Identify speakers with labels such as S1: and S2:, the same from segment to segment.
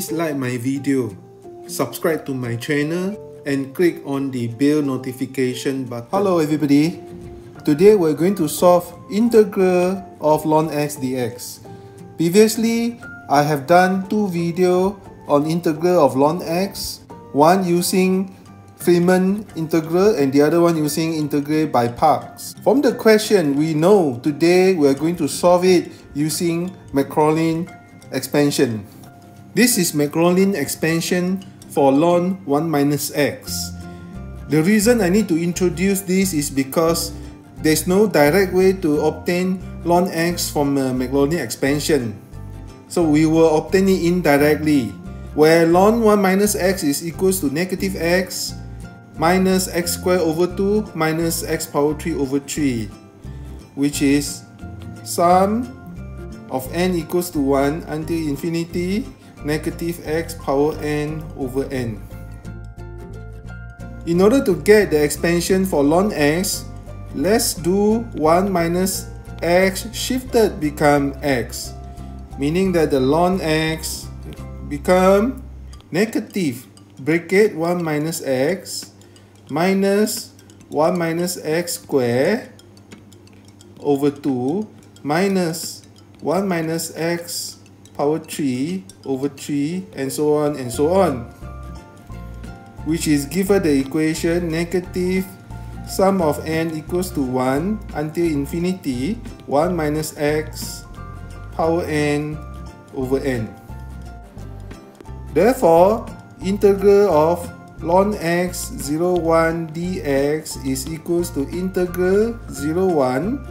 S1: please like my video, subscribe to my channel, and click on the bell notification button. Hello everybody. Today we're going to solve integral of ln x dx. Previously, I have done two videos on integral of ln x, one using Feynman integral and the other one using integral by parts. From the question, we know today we're going to solve it using Maclaurin expansion. This is Maclaurin expansion for ln 1 minus x. The reason I need to introduce this is because there's no direct way to obtain ln x from uh, a Maclaurin expansion. So we will obtain it indirectly, where ln 1 minus x is equals to negative x minus x squared over 2 minus x power 3 over 3 which is sum of n equals to 1 until infinity negative x power n over n. In order to get the expansion for ln x, let's do 1 minus x shifted become x, meaning that the ln x become negative bracket 1 minus x minus 1 minus x square over 2 minus 1 minus x power 3 over 3 and so on and so on which is given the equation negative sum of n equals to 1 until infinity 1 minus x power n over n. Therefore, integral of ln x 0 01 dx is equals to integral 0 01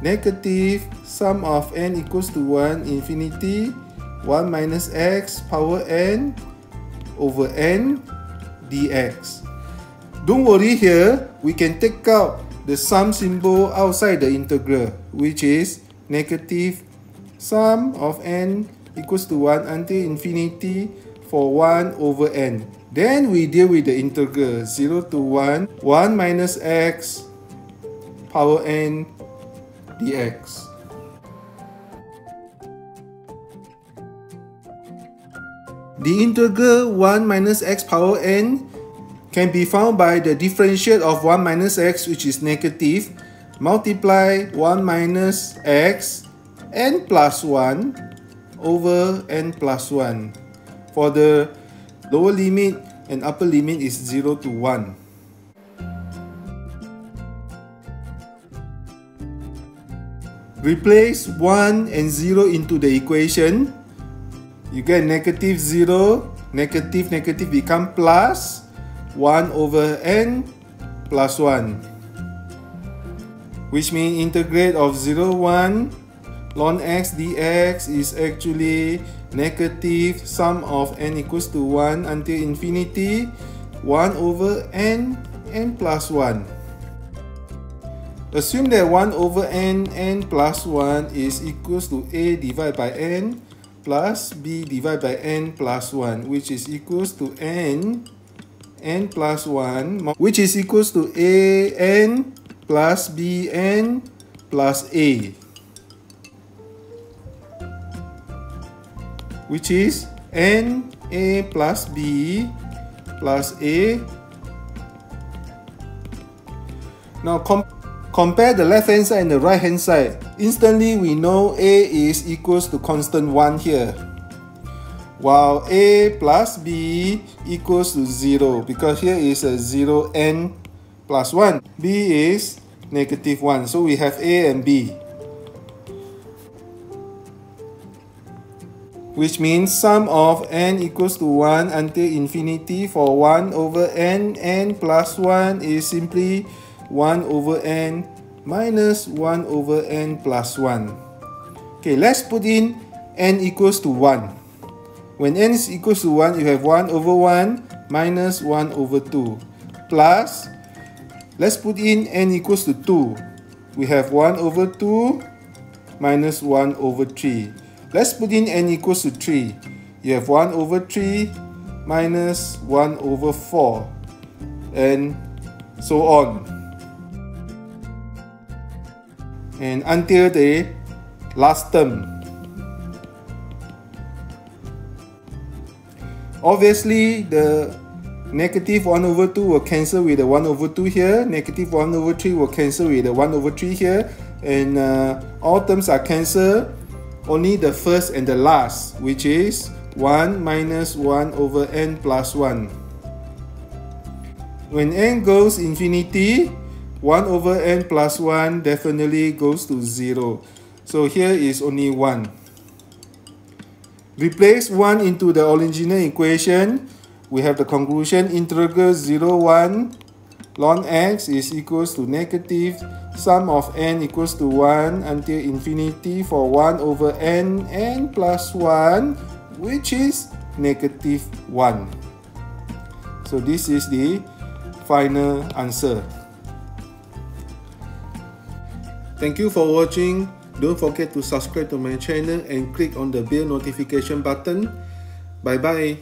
S1: negative sum of n equals to 1 infinity 1 minus x power n over n dx. Don't worry here, we can take out the sum symbol outside the integral which is negative sum of n equals to 1 until infinity for 1 over n. Then we deal with the integral 0 to 1, 1 minus x power n dx. The integral 1 minus x power n can be found by the differentiate of 1 minus x which is negative multiply 1 minus x n plus 1 over n plus 1. For the Lower limit and upper limit is 0 to 1. Replace 1 and 0 into the equation. You get negative 0, negative negative become plus 1 over n plus 1. Which means integrate of 0, 1 ln x dx is actually negative sum of n equals to 1 until infinity 1 over n n plus 1. Assume that 1 over n n plus 1 is equals to a divided by n plus b divided by n plus 1 which is equals to n n plus 1 which is equals to a n plus b n plus a. which is n a plus b plus a. Now com compare the left hand side and the right hand side. Instantly we know a is equals to constant 1 here. While a plus b equals to 0 because here is a 0 n plus 1. b is negative 1. So we have a and b. which means sum of n equals to 1 until infinity for 1 over n, n plus 1 is simply 1 over n minus 1 over n plus 1. Okay, let's put in n equals to 1. When n is equals to 1, you have 1 over 1 minus 1 over 2 plus, let's put in n equals to 2. We have 1 over 2 minus 1 over 3. Let's put in n equals to 3. You have 1 over 3 minus 1 over 4 and so on. And until the last term. Obviously, the negative 1 over 2 will cancel with the 1 over 2 here, negative 1 over 3 will cancel with the 1 over 3 here, and uh, all terms are cancelled, only the first and the last, which is 1 minus 1 over n plus 1. When n goes infinity, 1 over n plus 1 definitely goes to 0. So here is only 1. Replace 1 into the original equation. We have the conclusion integral 0, 1 ln x is equals to negative sum of n equals to 1 until infinity for 1 over n n plus 1 which is negative 1. So this is the final answer. Thank you for watching. Don't forget to subscribe to my channel and click on the bell notification button. Bye bye.